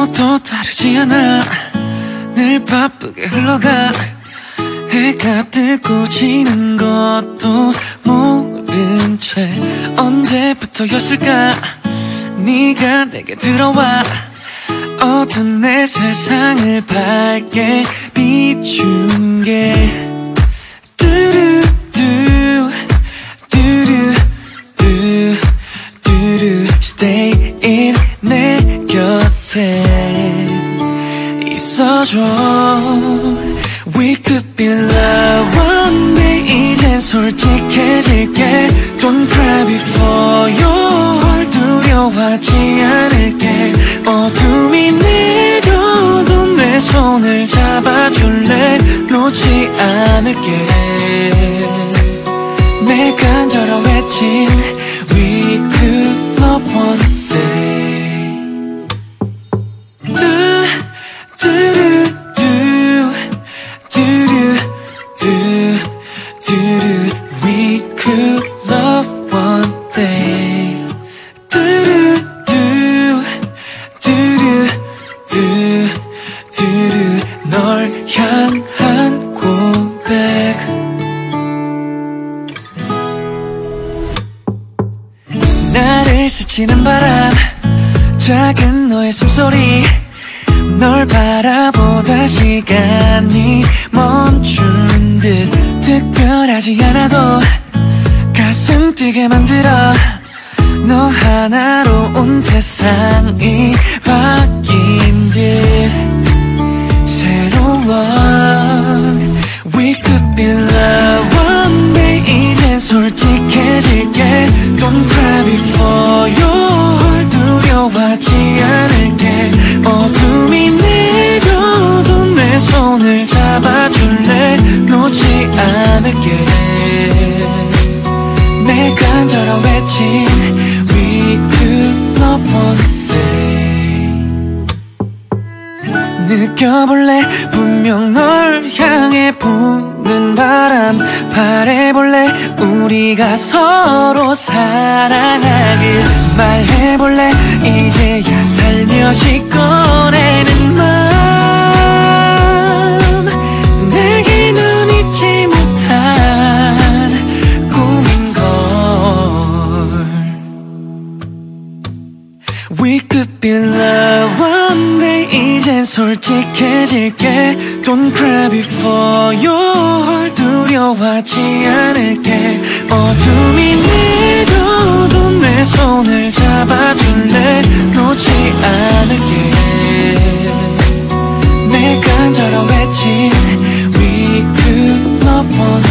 오늘도 다르지 않아. 늘 바쁘게 흘러가. 해가 뜨고 지는 것도 모른 채 언제부터였을까? 네가 내게 들어와. 어두운 내 세상을 밝게 비춘 게 있어줘 We could be love one day 이젠 솔직해질게 Don't cry before your 두려워하지 않을게 어둠이 내려도 내 손을 잡아줄래 놓지 않을게 내 간절한 외침 We could love one 나를 스치는 바람 작은 너의 숨소리 널 바라보다 시간이 멈춘 듯 특별하지 않아도 가슴 뛰게 만들어 너 하나로 온 세상이 바뀐 솔직해질게. Don't cry before your 두려워하지 않을게. 어둠이 내려도 내 손을 잡아줄래? 놓지 않을게. 내 간절한 외침 We could love one 느껴볼래? 분명 널 향해 부는 바람 바래볼래? 우리가 서로 사랑하길 말해볼래? 이제야 살며시 꺼내는 맘 내게 넌 잊지 못한 꿈인걸. We could be love 이젠 솔직해질게. Don't cry before your 두려워하지 않을게. 어둠이 내려도 내 손을 잡아줄래? 놓지 않을게. 내 간절한 외침 We could love one